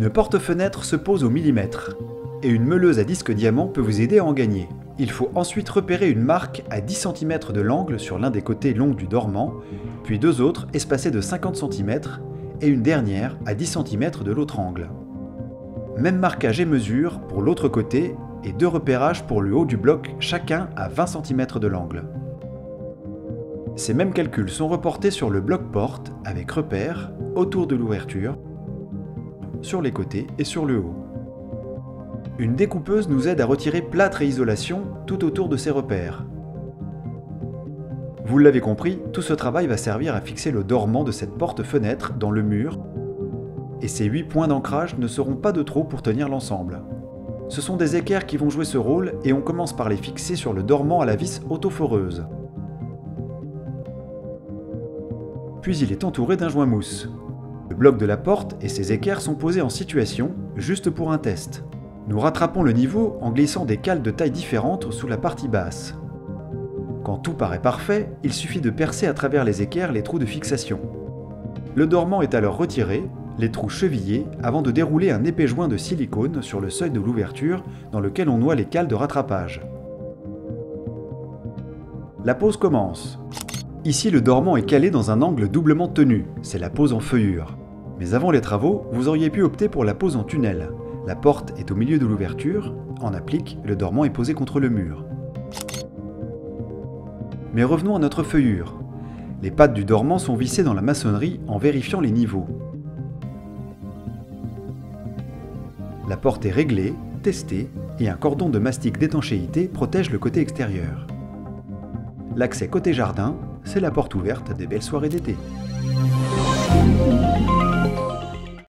Une porte-fenêtre se pose au millimètre, et une meuleuse à disque diamant peut vous aider à en gagner. Il faut ensuite repérer une marque à 10 cm de l'angle sur l'un des côtés longs du dormant, puis deux autres espacés de 50 cm, et une dernière à 10 cm de l'autre angle. Même marquage et mesure pour l'autre côté, et deux repérages pour le haut du bloc, chacun à 20 cm de l'angle. Ces mêmes calculs sont reportés sur le bloc porte avec repères autour de l'ouverture, sur les côtés et sur le haut. Une découpeuse nous aide à retirer plâtre et isolation tout autour de ces repères. Vous l'avez compris, tout ce travail va servir à fixer le dormant de cette porte-fenêtre dans le mur, et ces 8 points d'ancrage ne seront pas de trop pour tenir l'ensemble. Ce sont des équerres qui vont jouer ce rôle et on commence par les fixer sur le dormant à la vis autoforeuse. Puis il est entouré d'un joint mousse. Le bloc de la porte et ses équerres sont posés en situation, juste pour un test. Nous rattrapons le niveau en glissant des cales de taille différentes sous la partie basse. Quand tout paraît parfait, il suffit de percer à travers les équerres les trous de fixation. Le dormant est alors retiré, les trous chevillés, avant de dérouler un épais joint de silicone sur le seuil de l'ouverture dans lequel on noie les cales de rattrapage. La pose commence. Ici, le dormant est calé dans un angle doublement tenu, c'est la pose en feuillure. Mais avant les travaux, vous auriez pu opter pour la pose en tunnel. La porte est au milieu de l'ouverture, en applique, le dormant est posé contre le mur. Mais revenons à notre feuillure. Les pattes du dormant sont vissées dans la maçonnerie en vérifiant les niveaux. La porte est réglée, testée, et un cordon de mastic d'étanchéité protège le côté extérieur. L'accès côté jardin c'est la porte ouverte des belles soirées d'été.